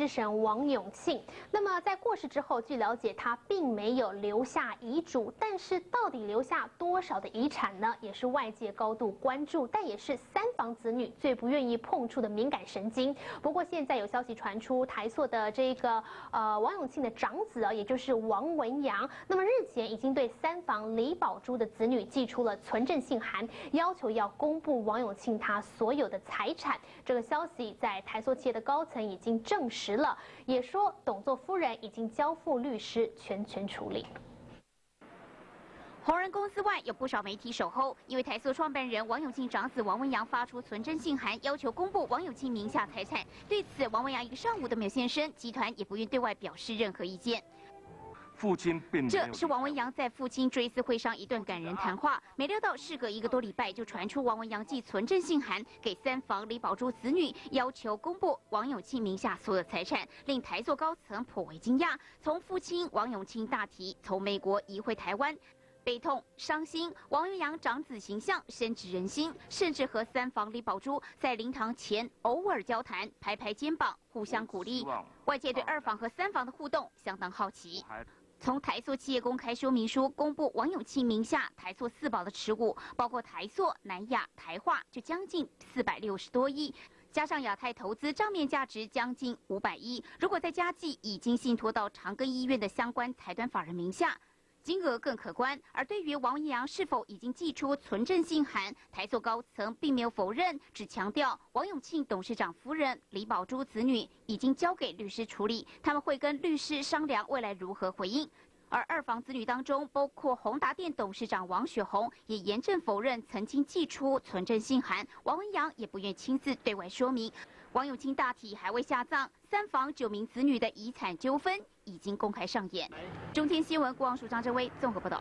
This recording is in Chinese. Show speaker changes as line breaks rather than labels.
之神王永庆。那么在过世之后，据了解他并没有留下遗嘱，但是到底留下多少的遗产呢？也是外界高度关注，但也是三房子女最不愿意碰触的敏感神经。不过现在有消息传出，台塑的这个呃王永庆的长子啊，也就是王文阳，那么日前已经对三房李宝珠的子女寄出了存证信函，要求要公布王永庆他所有的财产。这个消息在台塑企业的高层已经证实了，也说董作夫人已经交付律师全权处理。
红人公司外有不少媒体守候，因为台塑创办人王永庆长子王文洋发出存真信函，要求公布王永庆名下财产。对此，王文洋一个上午都没有现身，集团也不愿对外表示任何意见。
父亲并
这是王文阳在父亲追思会上一段感人谈话。没料到，事隔一个多礼拜，就传出王文阳寄存证信函给三房李宝珠子女，要求公布王永庆名下所有财产，令台座高层颇为惊讶。从父亲王永庆大提从美国移回台湾，悲痛伤心。王文阳长子形象深植人心，甚至和三房李宝珠在灵堂前偶尔交谈，拍拍肩膀，互相鼓励。外界对二房和三房的互动相当好奇。从台塑企业公开说明书公布王永庆名下台塑四宝的持股，包括台塑、南亚、台化，就将近四百六十多亿，加上亚太投资账面价值将近五百亿。如果再加计已经信托到长庚医院的相关财团法人名下。金额更可观。而对于王文洋是否已经寄出存证信函，台塑高层并没有否认，只强调王永庆董事长夫人李宝珠子女已经交给律师处理，他们会跟律师商量未来如何回应。而二房子女当中，包括宏达电董事长王雪红也严正否认曾经寄出存证信函，王文阳也不愿亲自对外说明。王永清大体还未下葬，三房九名子女的遗产纠纷已经公开上演。中天新闻，国王署张振威综合报道。